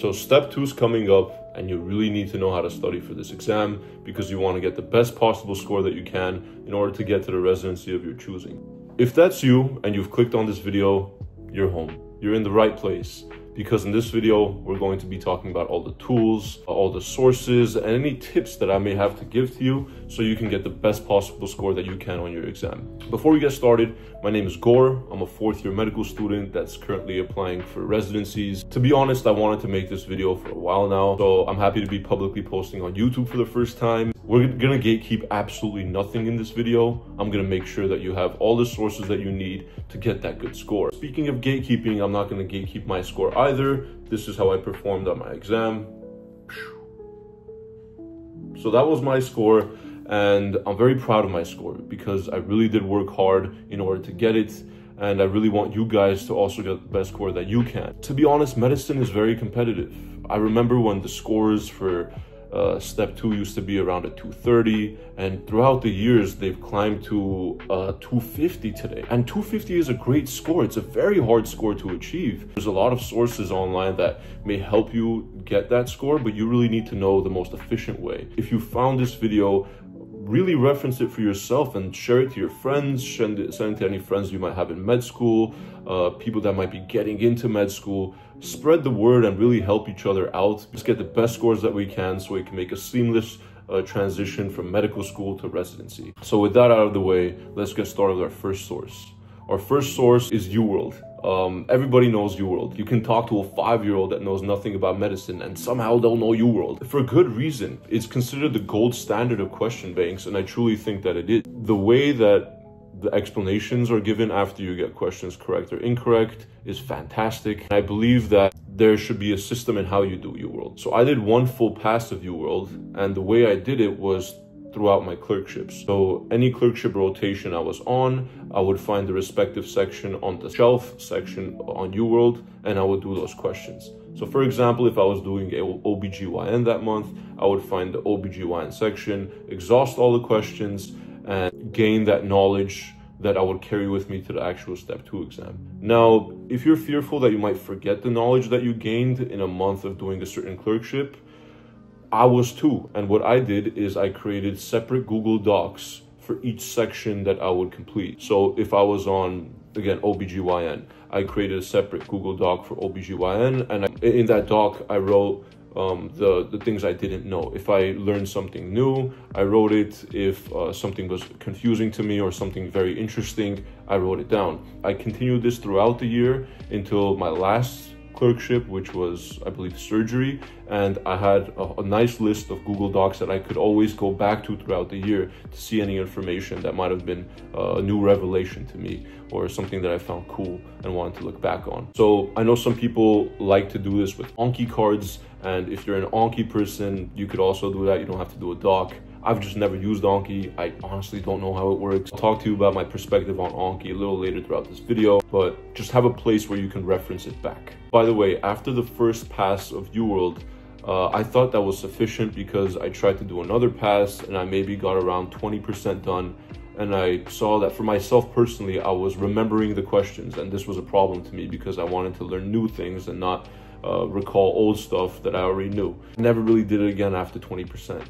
So step two is coming up and you really need to know how to study for this exam because you want to get the best possible score that you can in order to get to the residency of your choosing. If that's you and you've clicked on this video, you're home. You're in the right place because in this video, we're going to be talking about all the tools, all the sources, and any tips that I may have to give to you so you can get the best possible score that you can on your exam. Before we get started, my name is Gor. I'm a fourth year medical student that's currently applying for residencies. To be honest, I wanted to make this video for a while now, so I'm happy to be publicly posting on YouTube for the first time. We're gonna gatekeep absolutely nothing in this video. I'm gonna make sure that you have all the sources that you need to get that good score. Speaking of gatekeeping, I'm not gonna gatekeep my score either. This is how I performed on my exam. So that was my score and I'm very proud of my score because I really did work hard in order to get it and I really want you guys to also get the best score that you can. To be honest, medicine is very competitive. I remember when the scores for uh, step two used to be around a 230 and throughout the years they've climbed to uh, 250 today. And 250 is a great score. It's a very hard score to achieve. There's a lot of sources online that may help you get that score but you really need to know the most efficient way. If you found this video really reference it for yourself and share it to your friends, send it, send it to any friends you might have in med school, uh, people that might be getting into med school. Spread the word and really help each other out. Let's get the best scores that we can so we can make a seamless uh, transition from medical school to residency. So with that out of the way, let's get started with our first source. Our first source is UWorld. Um, everybody knows UWorld. You can talk to a five-year-old that knows nothing about medicine and somehow they'll know UWorld. For a good reason. It's considered the gold standard of question banks and I truly think that it is. The way that the explanations are given after you get questions correct or incorrect is fantastic. I believe that there should be a system in how you do UWorld. So I did one full pass of UWorld and the way I did it was throughout my clerkships. So any clerkship rotation I was on, I would find the respective section on the shelf section on UWorld and I would do those questions. So for example, if I was doing a OBGYN that month, I would find the OBGYN section, exhaust all the questions and gain that knowledge that I would carry with me to the actual step two exam. Now, if you're fearful that you might forget the knowledge that you gained in a month of doing a certain clerkship, I was too. And what I did is I created separate Google Docs for each section that I would complete. So if I was on, again, OBGYN, I created a separate Google Doc for OBGYN. And I, in that doc, I wrote um, the, the things I didn't know. If I learned something new, I wrote it. If uh, something was confusing to me or something very interesting, I wrote it down. I continued this throughout the year until my last clerkship, which was, I believe, surgery. And I had a, a, nice list of Google Docs that I could always go back to throughout the year to see any information that might have been uh, a new revelation to me or something that I found cool and wanted to look back on. So I know some people like to do this with Anki cards. And if you're an Anki person, you could also do that. You don't have to do a doc. I've just never used Anki. I honestly don't know how it works. I'll talk to you about my perspective on Anki a little later throughout this video, but just have a place where you can reference it back. By the way, after the first pass of UWorld, uh, I thought that was sufficient because I tried to do another pass and I maybe got around 20% done and I saw that for myself personally, I was remembering the questions and this was a problem to me because I wanted to learn new things and not uh, recall old stuff that I already knew. Never really did it again after 20%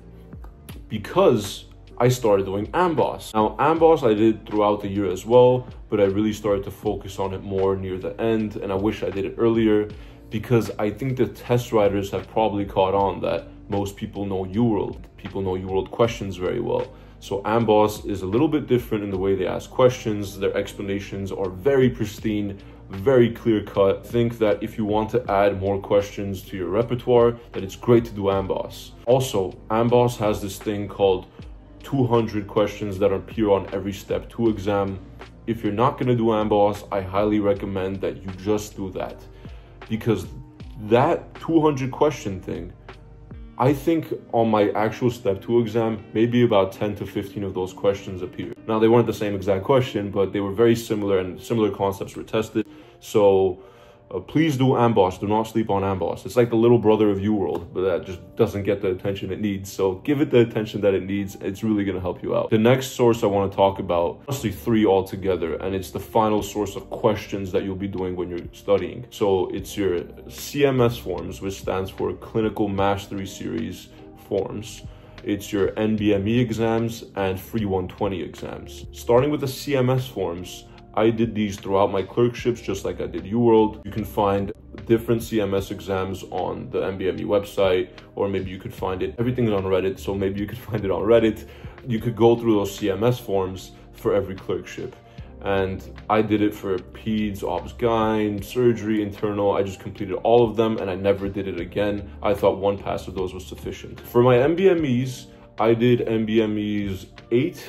because I started doing Amboss. Now, Amboss I did throughout the year as well, but I really started to focus on it more near the end, and I wish I did it earlier because I think the test writers have probably caught on that most people know UWorld. People know UWorld questions very well. So Amboss is a little bit different in the way they ask questions. Their explanations are very pristine, very clear cut. Think that if you want to add more questions to your repertoire, that it's great to do Amboss. Also, Amboss has this thing called 200 questions that appear on every step two exam. If you're not going to do Amboss, I highly recommend that you just do that because that 200 question thing I think on my actual step two exam, maybe about 10 to 15 of those questions appeared. Now, they weren't the same exact question, but they were very similar and similar concepts were tested. So Uh, please do Amboss. Do not sleep on Amboss. It's like the little brother of UWorld, but that just doesn't get the attention it needs. So give it the attention that it needs. It's really going to help you out. The next source I want to talk about, honestly, three altogether, and it's the final source of questions that you'll be doing when you're studying. So it's your CMS forms, which stands for Clinical Mastery Series forms it's your NBME exams and Free 120 exams. Starting with the CMS forms, I did these throughout my clerkships, just like I did UWorld. You can find different CMS exams on the NBME website, or maybe you could find it, everything's on Reddit, so maybe you could find it on Reddit. You could go through those CMS forms for every clerkship. And I did it for peds, obs, gyn, surgery, internal. I just completed all of them and I never did it again. I thought one pass of those was sufficient. For my NBMEs, I did NBMEs 8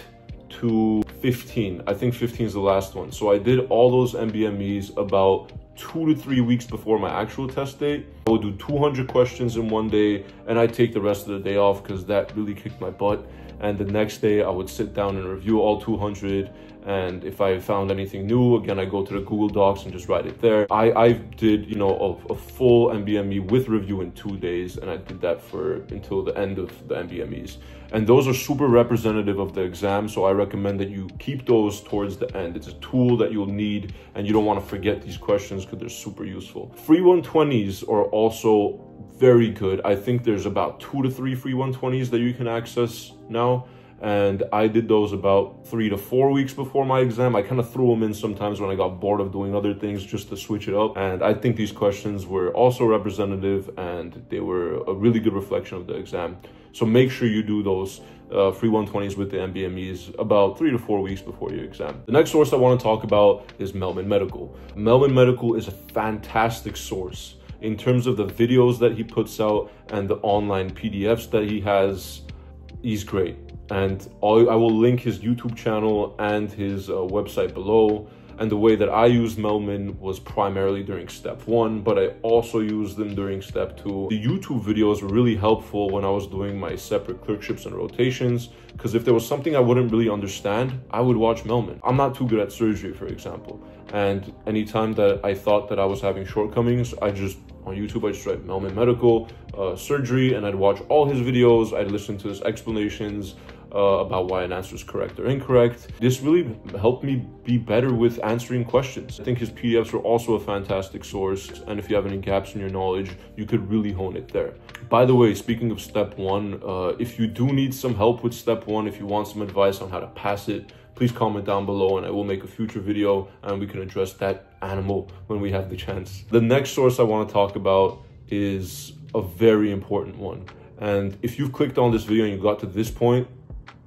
to 15. I think 15 is the last one. So I did all those NBMEs about two to three weeks before my actual test date. I would do 200 questions in one day and I take the rest of the day off because that really kicked my butt. And the next day I would sit down and review all 200 and if I found anything new, again, I go to the Google Docs and just write it there. I, I did, you know, a, a full NBME with review in two days, and I did that for until the end of the NBMEs. And those are super representative of the exam, so I recommend that you keep those towards the end. It's a tool that you'll need, and you don't want to forget these questions because they're super useful. Free 120s are also very good. I think there's about two to three free 120s that you can access now and I did those about three to four weeks before my exam. I kind of threw them in sometimes when I got bored of doing other things just to switch it up. And I think these questions were also representative and they were a really good reflection of the exam. So make sure you do those uh, free 120s with the NBMEs about three to four weeks before your exam. The next source I want to talk about is Mehlman Medical. Mehlman Medical is a fantastic source in terms of the videos that he puts out and the online PDFs that he has. He's great and I will link his YouTube channel and his uh, website below. And the way that I used Mehlman was primarily during step one, but I also used them during step two. The YouTube videos were really helpful when I was doing my separate clerkships and rotations, because if there was something I wouldn't really understand, I would watch Mehlman. I'm not too good at surgery, for example. And anytime that I thought that I was having shortcomings, I just on YouTube, I just write Mehlman Medical uh, Surgery and I'd watch all his videos. I'd listen to his explanations uh, about why an answer is correct or incorrect. This really helped me be better with answering questions. I think his PDFs are also a fantastic source, and if you have any gaps in your knowledge, you could really hone it there. By the way, speaking of step one, uh, if you do need some help with step one, if you want some advice on how to pass it, please comment down below and I will make a future video and we can address that animal when we have the chance. The next source I want to talk about is a very important one. And if you've clicked on this video and you got to this point,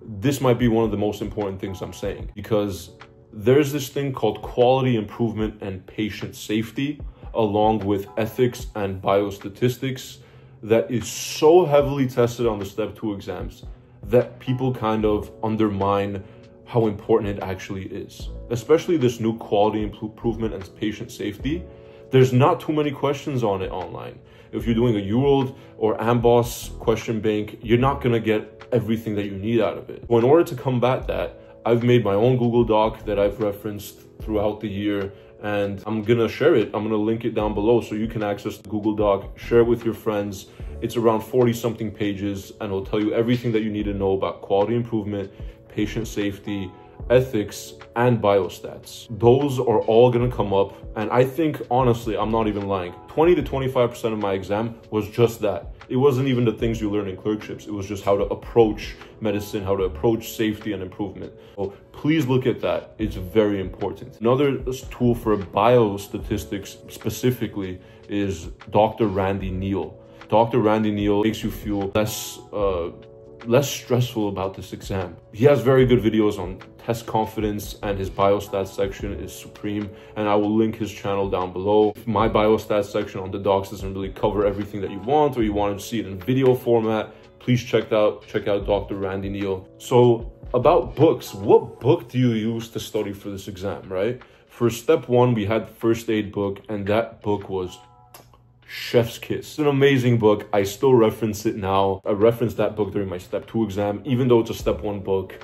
this might be one of the most important things I'm saying because there's this thing called quality improvement and patient safety, along with ethics and biostatistics, that is so heavily tested on the step two exams that people kind of undermine how important it actually is. Especially this new quality improvement and patient safety. There's not too many questions on it online. If you're doing a UWorld or Amboss question bank, you're not gonna get everything that you need out of it. Well, in order to combat that, I've made my own Google Doc that I've referenced throughout the year and I'm gonna share it. I'm gonna link it down below so you can access the Google Doc, share it with your friends. It's around 40 something pages and it'll tell you everything that you need to know about quality improvement, patient safety, ethics, and biostats. Those are all gonna come up. And I think, honestly, I'm not even lying, 20 to 25% of my exam was just that. It wasn't even the things you learn in clerkships. It was just how to approach medicine, how to approach safety and improvement. So please look at that. It's very important. Another tool for biostatistics specifically is Dr. Randy Neil. Dr. Randy Neil makes you feel less uh, less stressful about this exam. He has very good videos on test confidence and his biostats section is supreme and I will link his channel down below. My biostats section on the docs doesn't really cover everything that you want or you want to see it in video format, please check out check out Dr. Randy Neil. So about books, what book do you use to study for this exam, right? For step one, we had first aid book and that book was Chef's Kiss. It's an amazing book. I still reference it now. I referenced that book during my step two exam, even though it's a step one book.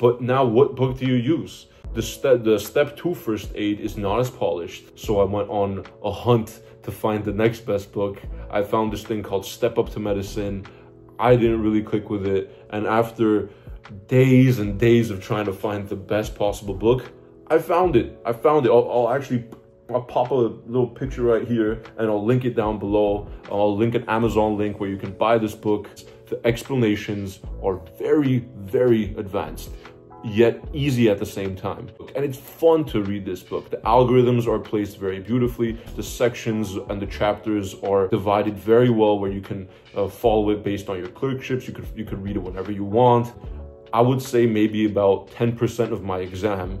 But now what book do you use? The step, the step two first aid is not as polished. So I went on a hunt to find the next best book. I found this thing called Step Up to Medicine. I didn't really click with it. And after days and days of trying to find the best possible book, I found it. I found it. I'll, I'll actually I'll pop a little picture right here and I'll link it down below. I'll link an Amazon link where you can buy this book. The explanations are very, very advanced yet easy at the same time. And it's fun to read this book. The algorithms are placed very beautifully. The sections and the chapters are divided very well where you can uh, follow it based on your clerkships. You could, you could read it whenever you want. I would say maybe about 10% of my exam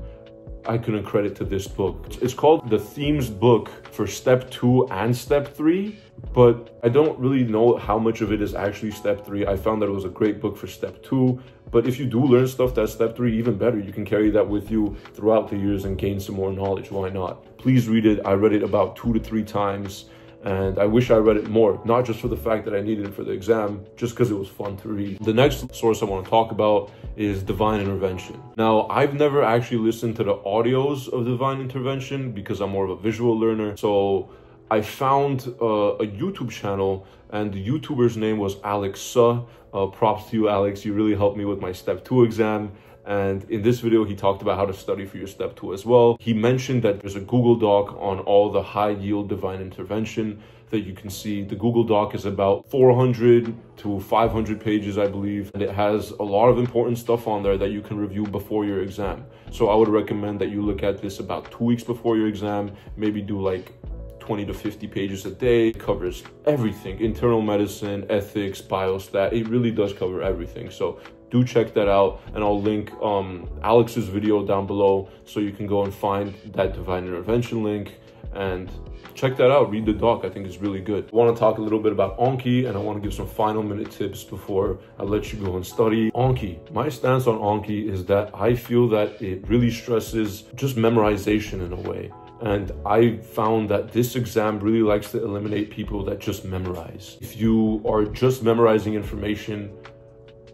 I couldn't credit to this book. It's called the Thieme's book for step two and step three, but I don't really know how much of it is actually step three. I found that it was a great book for step two, but if you do learn stuff that's step three, even better. You can carry that with you throughout the years and gain some more knowledge. Why not? Please read it. I read it about two to three times and I wish I read it more, not just for the fact that I needed it for the exam, just because it was fun to read. The next source I want to talk about is Divine Intervention. Now, I've never actually listened to the audios of Divine Intervention because I'm more of a visual learner. So I found uh, a YouTube channel and the YouTuber's name was Alex Suh. Uh, props to you, Alex. You really helped me with my step two exam. And in this video, he talked about how to study for your step two as well. He mentioned that there's a Google Doc on all the high yield divine intervention that you can see. The Google Doc is about 400 to 500 pages, I believe. And it has a lot of important stuff on there that you can review before your exam. So I would recommend that you look at this about two weeks before your exam, maybe do like 20 to 50 pages a day. It covers everything, internal medicine, ethics, biostat. It really does cover everything. So do check that out and I'll link um, Alex's video down below so you can go and find that divine intervention link and check that out. Read the doc. I think it's really good. I want to talk a little bit about anki and i want to give some final minute tips before i let you go and study. Anki my stance on anki is that i feel that it really stresses just memorization in a way. And I found that this exam really likes to eliminate people that just memorize. If you are just memorizing information,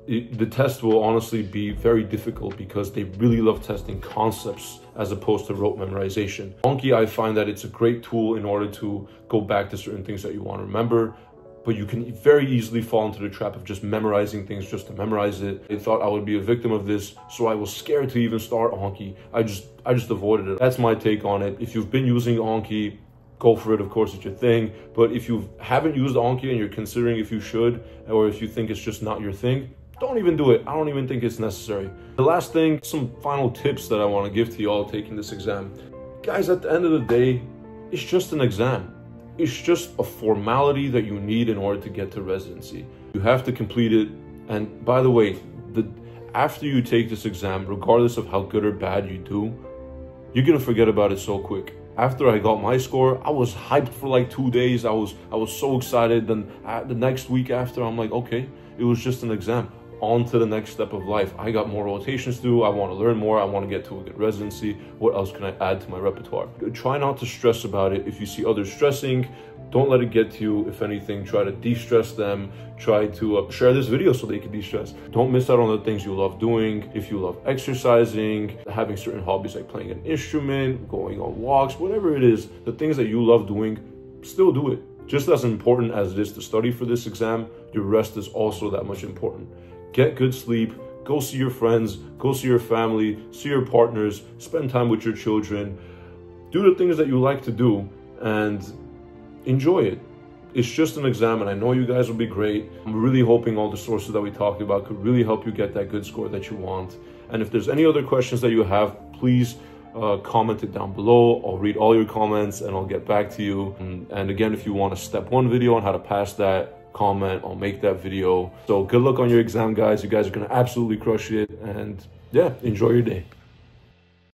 it, the test will honestly be very difficult because they really love testing concepts as opposed to rote memorization. Anki, I find that it's a great tool in order to go back to certain things that you want to remember, but you can very easily fall into the trap of just memorizing things just to memorize it. I thought I would be a victim of this, so I was scared to even start Anki. I just, I just avoided it. That's my take on it. If you've been using Anki, go for it. Of course, it's your thing. But if you haven't used Anki and you're considering if you should, or if you think it's just not your thing, don't even do it. I don't even think it's necessary. The last thing, some final tips that I want to give to y'all taking this exam. Guys, at the end of the day, it's just an exam. It's just a formality that you need in order to get to residency. You have to complete it. And by the way, the after you take this exam, regardless of how good or bad you do, you're gonna forget about it so quick. After I got my score, I was hyped for like two days. I was I was so excited. Then uh, the next week after, I'm like, okay, it was just an exam on to the next step of life. I got more rotations to do. I want to learn more. I want to get to a good residency. What else can I add to my repertoire? Try not to stress about it. If you see others stressing, don't let it get to you. If anything, try to de-stress them. Try to uh, share this video so they can de-stress. Don't miss out on the things you love doing. If you love exercising, having certain hobbies like playing an instrument, going on walks, whatever it is, the things that you love doing, still do it. Just as important as it is to study for this exam, your rest is also that much important get good sleep, go see your friends, go see your family, see your partners, spend time with your children, do the things that you like to do, and enjoy it. It's just an exam, and I know you guys will be great. I'm really hoping all the sources that we talked about could really help you get that good score that you want. And if there's any other questions that you have, please uh, comment it down below. I'll read all your comments and I'll get back to you. And, and again, if you want a step one video on how to pass that, comment, I'll make that video. So good luck on your exam, guys. You guys are gonna absolutely crush it. And yeah, enjoy your day.